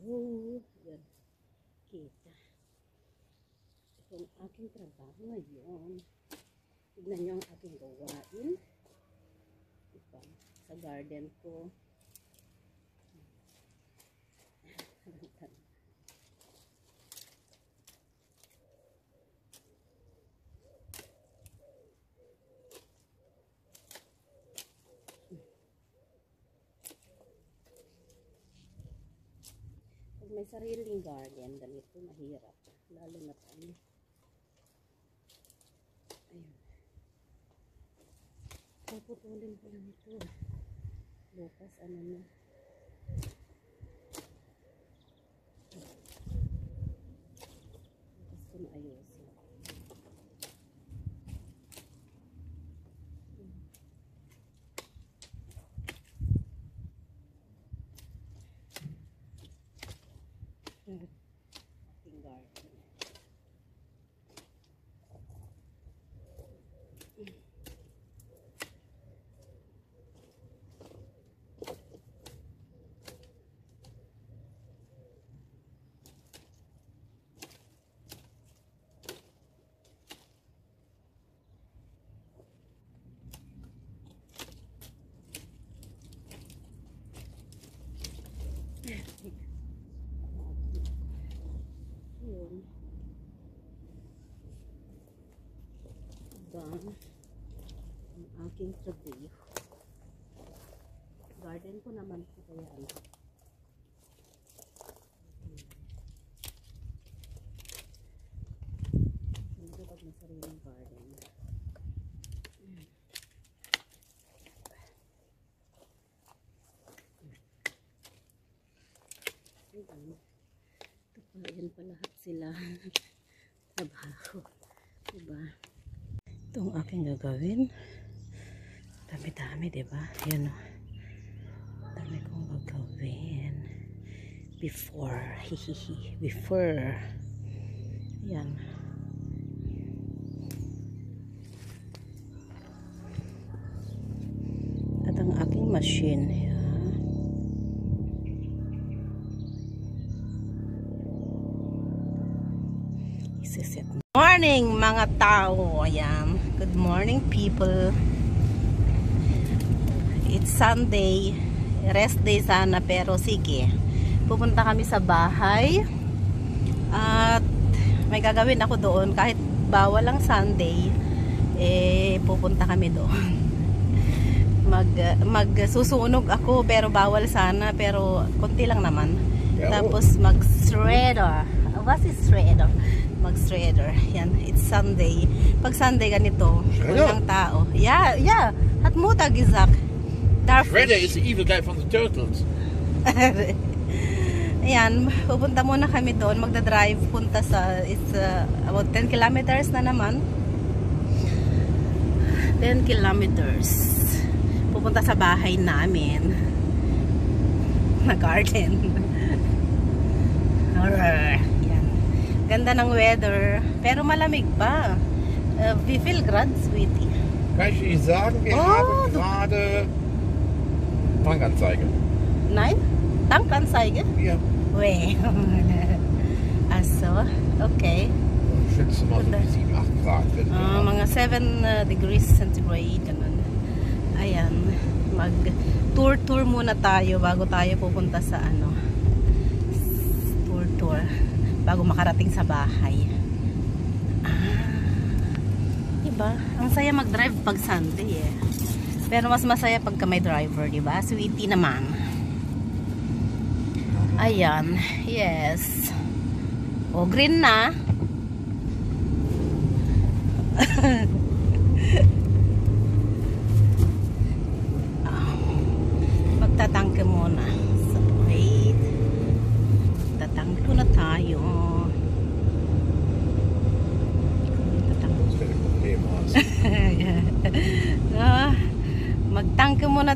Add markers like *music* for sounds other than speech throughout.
Hello. Yan. Kita. Itong aking trabaho ngayon. Tignan nyo ang aking gawain. Diba? Sa garden ko. May sariling garden, ganito mahirap. Lalo na ano. Ayun. Puputulin ko lang ito. Bukas, ano na. Bukas ko na. ating garden. Yun. Diba? Ang aking trabaho. Garden ko naman ko kaya ano. Hindi pag may sariling garden. Ayan. Ito pa, yan pa lahat sila. *laughs* Trabaho. Diba? Ito ang aking gagawin. Dami-dami, diba? Yan o. Dami kong gagawin. Before. Hihihi. Before. Yan. At ang aking machine. Yan. Morning mga tao. Ayan. Good morning people. It's Sunday. Rest day sana pero sige. Pupunta kami sa bahay. At may gagawin ako doon kahit bawal lang Sunday. Eh pupunta kami doon. *laughs* Mag magsusunog ako pero bawal sana pero konti lang naman. Tapos mag-shredder. What is shredder? Mag-shredder. Yan, it's Sunday. Pag Sunday ganito, Shredder? walang tao. Yeah, yeah. Hat Muttag Isaac. Shredder is the evil guy from the Turtles. *laughs* Ayan, pupunta muna kami doon. Magda-drive punta sa, it's uh, about 10 kilometers na naman. 10 kilometers. Pupunta sa bahay namin. *laughs* Na garden. Yan. Ganda ng weather. Pero malamig pa. Uh, we feel grad, sweetie. Kann ich Ihnen sagen, wir Oh, haben gerade Tankanzeige. Nein? Tankanzeige? Hier. We. Aso? Okay. Ich schätze mal so Ganda. 7, 8 Grad. Wir mga 7 uh, degrees centigrade ganun. Ayan, mag tour tour muna tayo bago tayo pupunta sa ano. Tour bago makarating sa bahay. Ah. Diba? Ang saya mag-drive pag Sunday eh. Pero mas masaya pagka may driver, diba? Sweetie naman. Ayan, yes. O, green na. *laughs*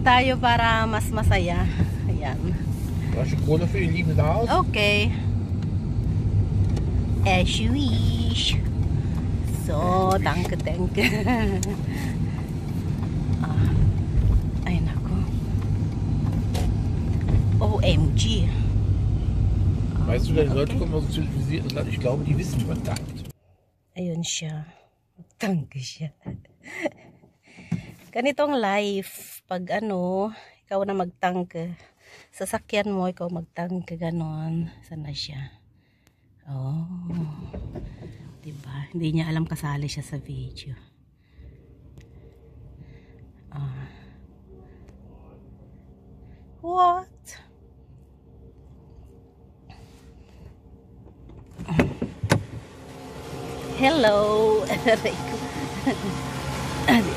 tayo para mas masaya ayan Flasche Kohle für Ihr lieben Haus? okay as you wish so danke danke *laughs* ah, ay nako OMG Weißt du, die Leute kommen aus einem zivilisierten Land. Ich glaube, die wissen, wie man tankt. Ayun siya. Tangke siya. Ganitong life, pag ano, ikaw na magtank, sasakyan mo, ikaw magtank, ganon. Sana siya. Oh. Diba? Hindi niya alam kasali siya sa video. Ah. What? Hello.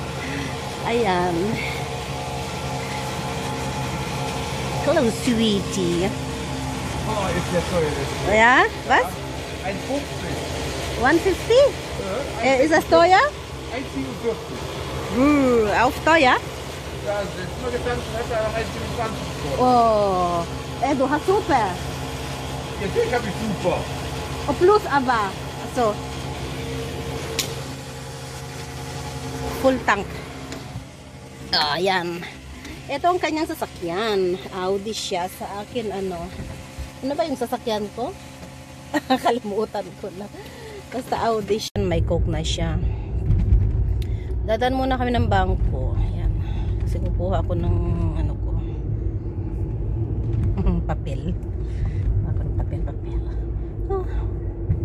*laughs* Ayan. Hello, sweetie. Oh, ist der teuer. Ja, was? Ein 50. 150? Äh, ist das teuer? 1,47. Brr, auf teuer? Ja, das ist nur getankt, hat er 1,27 gekostet. Oh, äh, du hast super. Natürlich habe ich super. Oh, plus aber. So. Full tank. Ah, yan. Ito ang kanyang sasakyan. Audi siya sa akin, ano. Ano ba yung sasakyan ko? *laughs* Kalimutan ko na. Basta Audi siya. May coke na siya. Dadan muna kami ng bangko. Yan. Kasi kukuha ako ng ano ko. *laughs* papel. Ako ng papel, papel. Oh,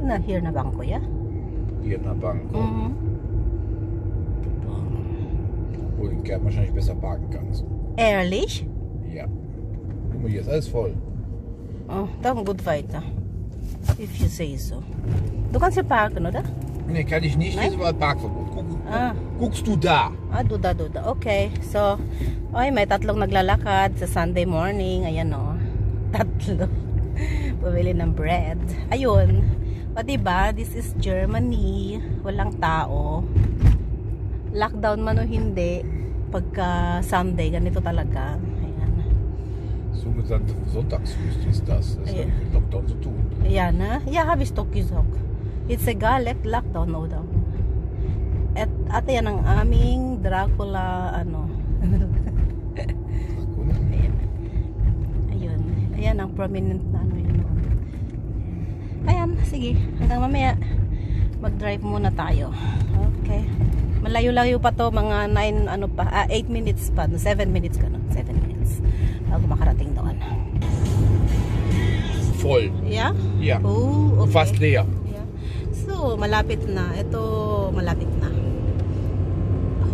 na here na bangko, ya? Hier in der Bank. Mhm. Wo du den Kern wahrscheinlich besser parken kannst. Ehrlich? Ja. Guck mal, hier ist alles voll. Oh, dann gut weiter. If you say so. Du kannst hier parken, oder? Nee, kann ich nicht. Hier ist überall Parkverbot. Guck, Ah, Guckst du da? ah duda, duda. Okay. So, oy, may tatlong naglalakad sa Sunday morning. Ayan o. Tatlo. Pumili ng bread. Ayun. O diba, this is Germany. Walang tao. Lockdown man o hindi. Pagka Sunday, ganito talaga. Ayan. Sogenannte Sonntagswüste ist das. Das Ja. hat mit Lockdown zu tun. Ayan na. Ja, habe ich doch gesagt. It's egal, like lockdown oder. At, at yan ang aming Dracula, ano. Ayan. Ayun. Ayan ang prominent na ano yun. Ayan, sige. Hanggang mamaya, mag-drive muna tayo. Okay. Malayo-layo pa to, mga 9, ano pa, ah, 8 minutes pa. 7 minutes ka 7 minutes. Bago makarating doon. Voll. Yeah? Ja. Oh, okay. Fast leer. Yeah. So, malapit na. Ito, malapit na.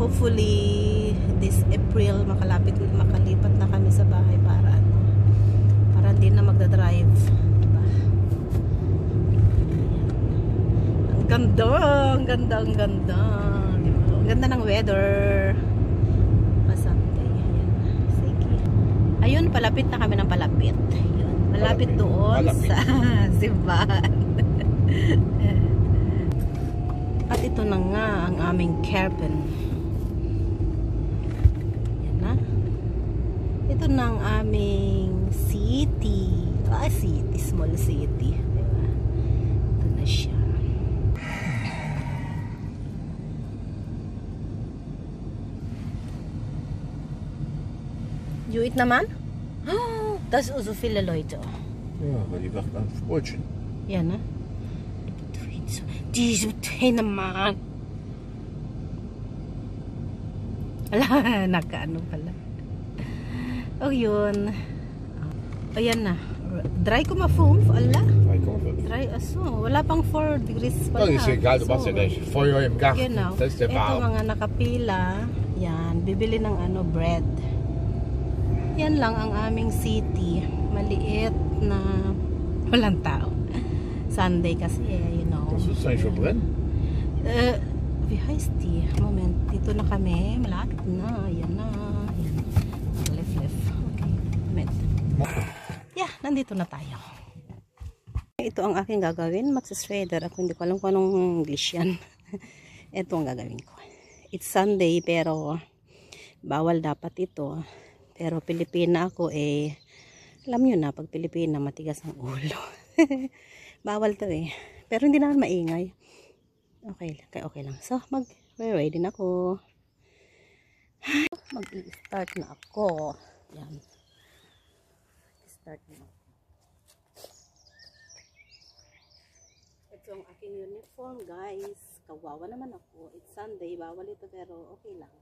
Hopefully, this April, makalapit, makalipat na kami sa bahay para ano, para hindi na magdadrive. Diba? Ang ganda, ang ganda, ang ganda. Ganda ng weather. Masante. Ayan. Sige. Ayun, palapit na kami ng palapit. Ayun. Malapit Palapit. doon Malapit. sa *laughs* simbahan. At ito na nga ang aming Kerpen. Yan na. Ito na ang aming city. Ah, city. Small city. Diba? Ito na siya. You eat naman? Das ist so viele Leute. Ja, weil die warten auf Brötchen. Yan na. Diese Tee naman. Ala, *laughs* nakaano pala. Oh, yun. Ayan na. Dry ko ma-foam. Ala. 3,5. Dry aso. Wala pang 4 degrees pa Das ist egal, du machst ja gleich Feuer im Garten. Genau. Das ist ja Ito mga nakapila. Yan. Bibili ng ano, bread. Yan lang ang aming city. Maliit na walang tao. Sunday kasi, eh, you know. Eigentlich verbrennen? Äh, wie heißt die? Moment, dito na kami. Malapit na. Ayan na. Ayan. Left, left. Okay. Moment. Yeah, nandito na tayo. Ito ang aking gagawin. Magsisweater. Ako hindi ko alam kung anong English yan. *laughs* ito ang gagawin ko. It's Sunday pero bawal dapat ito. Pero Pilipina ako eh. Alam nyo na, pag Pilipina matigas ang ulo. *laughs* bawal to eh. Pero hindi naman maingay. Okay, okay, okay lang. So, mag-ready na ako. *sighs* Mag-start na ako. Yan. Start na. ako. aking uniform, guys. Kawawa naman ako. It's Sunday. Bawal ito pero okay lang.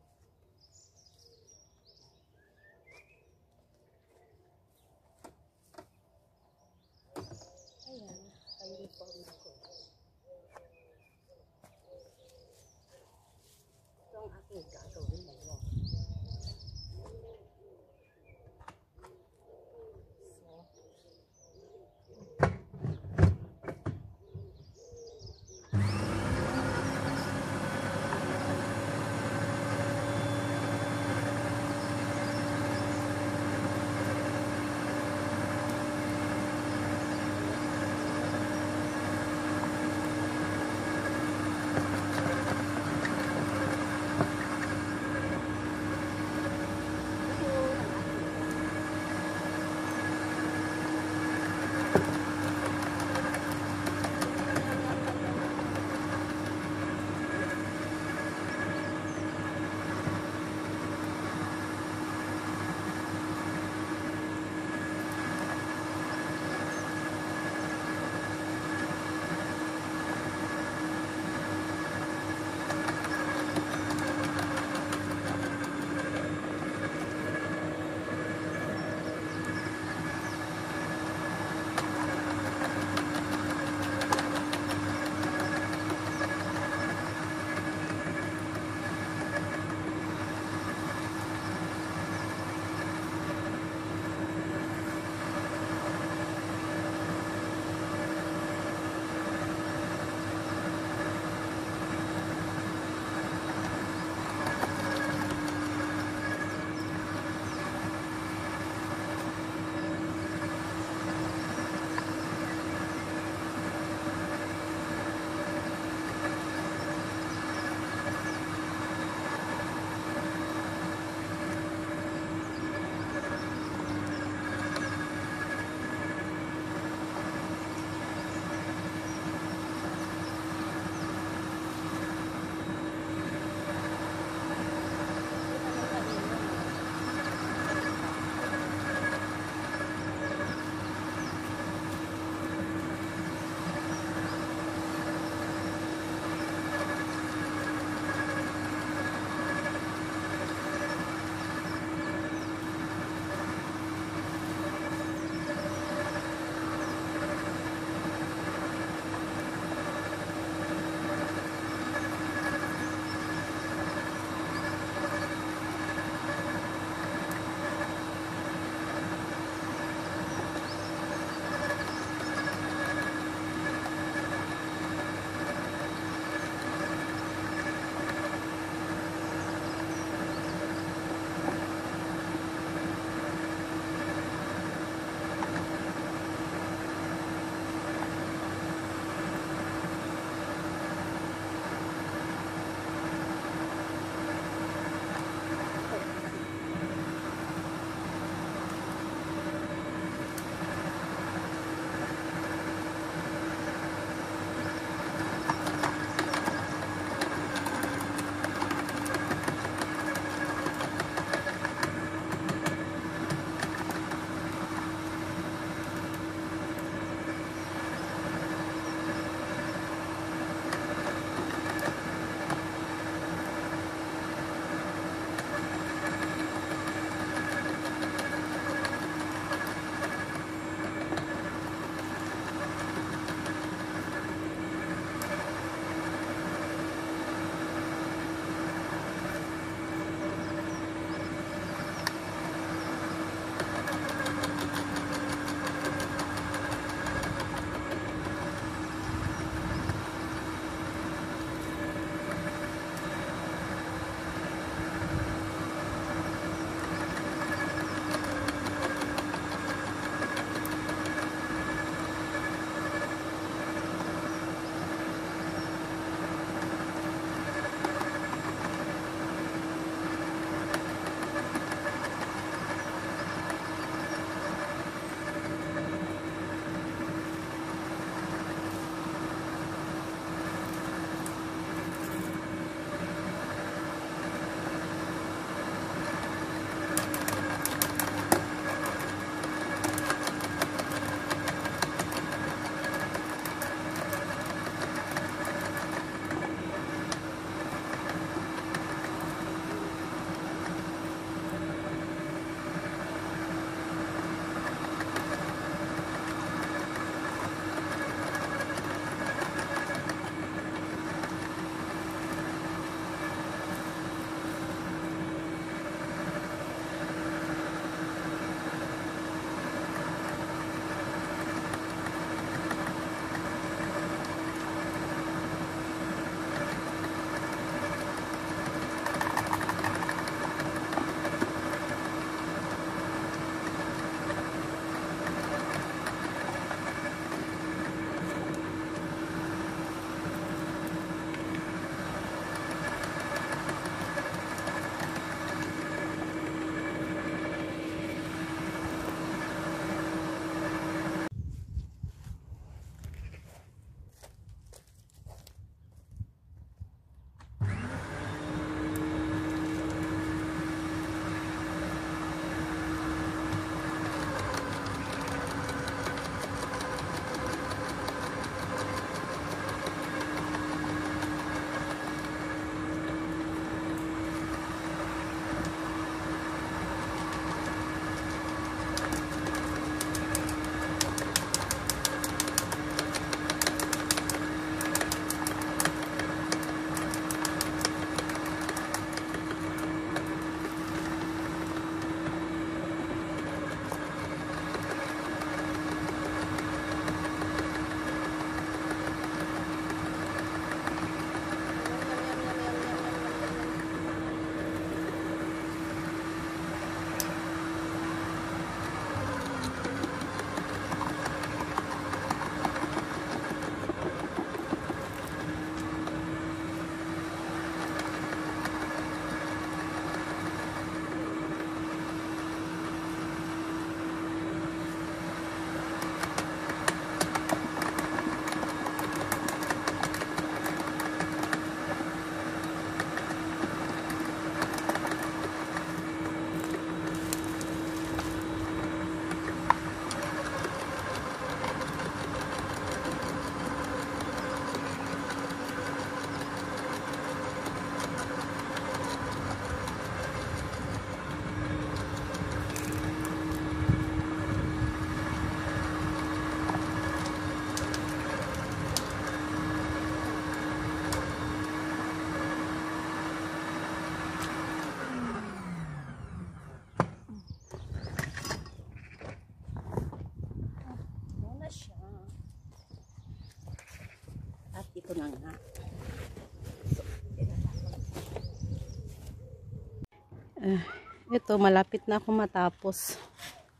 Ito, malapit na ako matapos.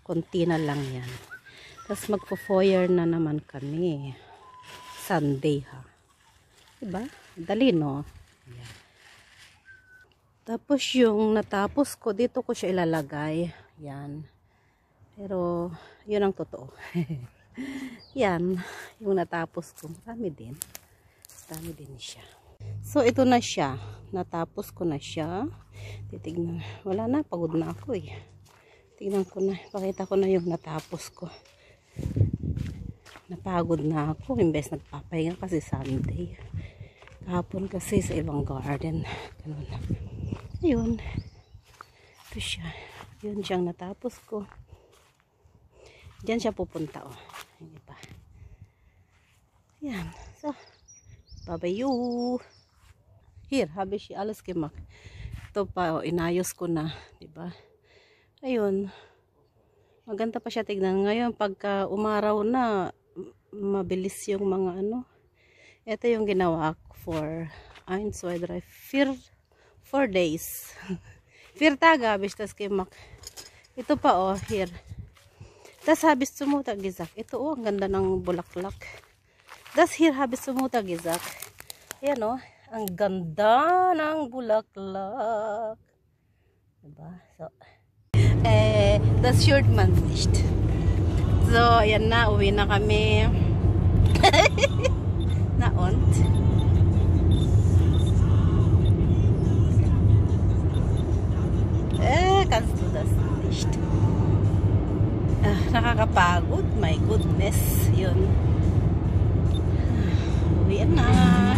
Konti na lang yan. Tapos magpo-foyer na naman kami. Sunday ha. Diba? Dali no? Tapos yung natapos ko, dito ko siya ilalagay. Yan. Pero, yun ang totoo. *laughs* Yan. Yung natapos ko. Marami din. Marami din siya. So, ito na siya. Natapos ko na siya. Titignan. Wala na. Pagod na ako eh. Tingnan ko na. Pakita ko na yung natapos ko. Napagod na ako. Imbes nagpapahinga kasi Sunday. Kahapon kasi sa ibang garden. Ganun. Ayun. Ito siya. Yun siyang natapos ko. Diyan siya pupunta oh. Hindi pa. Yan. So, babayu. Here, habi siya alas kimak. Ito pa, oh, inayos ko na. Diba? Ayun. Maganda pa siya tignan. Ngayon, pagka umaraw na, mabilis yung mga ano. Ito yung ginawa ko for ein, zwei, drei, four days. vier taga, bistas kimak. Ito pa oh, here. Das habis sumuta gizak. Ito oh, ang ganda ng bulaklak. Das here habis sumuta gizak. Ayan oh, ang ganda ng bulaklak. Diba? So, eh, das shirt man nicht. So, ayan na, uwi na kami. *laughs* na und. Eh, kannst du das nicht? Ah, nakakapagod. My goodness. Yun. Ah, Uwi na.